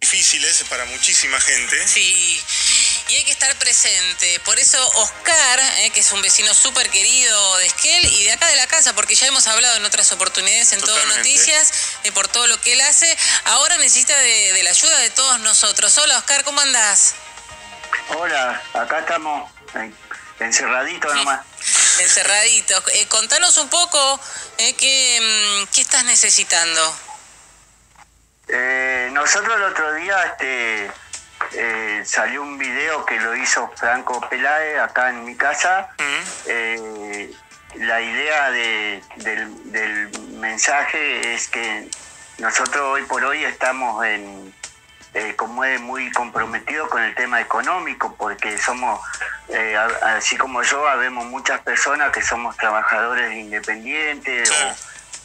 Difíciles para muchísima gente. Sí, y hay que estar presente. Por eso Oscar, eh, que es un vecino súper querido de Esquel y de acá de la casa, porque ya hemos hablado en otras oportunidades en Todo Totalmente. Noticias, eh, por todo lo que él hace, ahora necesita de, de la ayuda de todos nosotros. Hola Oscar, ¿cómo andás? Hola, acá estamos eh, encerraditos nomás. Encerradito. Eh, contanos un poco eh, qué, mm, qué estás necesitando. Eh, nosotros el otro día este, eh, salió un video que lo hizo Franco Peláez acá en mi casa. Eh, la idea de- del, del mensaje es que nosotros hoy por hoy estamos en, eh, como es muy comprometidos con el tema económico, porque somos, eh, así como yo, habemos muchas personas que somos trabajadores independientes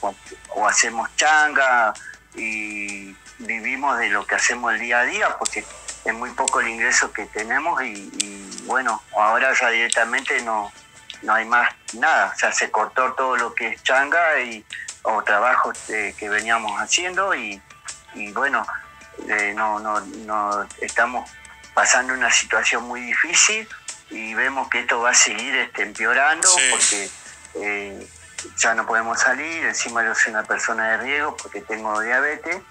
o, o- o hacemos changa y vivimos de lo que hacemos el día a día, porque es muy poco el ingreso que tenemos y, y, bueno, ahora ya directamente no, no hay más nada, o sea, se cortó todo lo que es changa y, o trabajos eh, que veníamos haciendo y, y bueno, eh, no, no, no estamos pasando una situación muy difícil y vemos que esto va a seguir este, empeorando Sí. porque eh, ya no podemos salir, encima yo soy una persona de riesgo porque tengo diabetes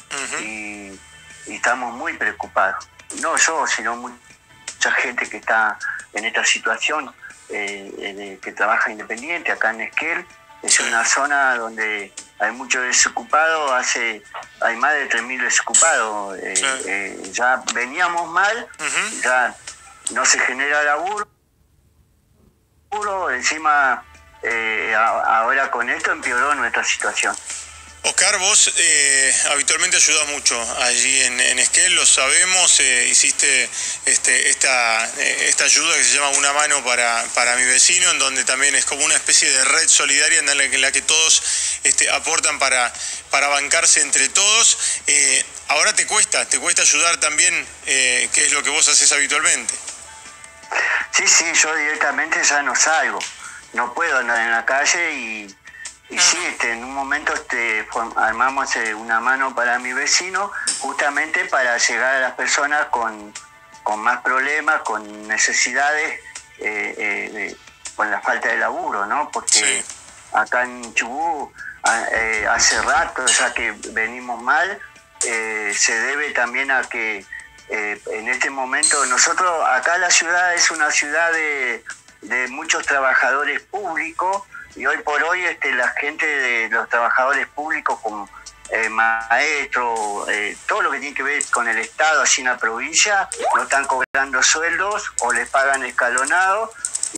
y, y estamos muy preocupados. No yo, sino mucha gente que está en esta situación, eh, eh, que trabaja independiente acá en Esquel. Es una zona donde hay muchos desocupados, hace, hay más de 3.000 desocupados. eh, eh, ya veníamos mal, ya no se genera laburo, encima eh, ahora con esto empeoró nuestra situación. Oscar, vos eh, habitualmente ayudas mucho allí en, en Esquel, lo sabemos, eh, hiciste este, esta, eh, esta ayuda que se llama Una Mano para, para mi vecino, en donde también es como una especie de red solidaria en la que, en la que todos este, aportan para, para bancarse entre todos. Ahora te cuesta, te cuesta ayudar también, que es lo que vos haces habitualmente. Sí, sí, yo directamente ya no salgo. No puedo andar en la calle y, y sí, este, en un momento este, armamos eh, una mano para mi vecino justamente para llegar a las personas con, con más problemas, con necesidades, eh, eh, con la falta de laburo, ¿no? Porque Sí. acá en Chubú eh, hace rato ya que venimos mal, se debe también a que en este momento nosotros, acá la ciudad es una ciudad de, de muchos trabajadores públicos y hoy por hoy este, la gente de los trabajadores públicos como eh, maestros, eh, todo lo que tiene que ver con el Estado, así en la provincia, no están cobrando sueldos o les pagan escalonados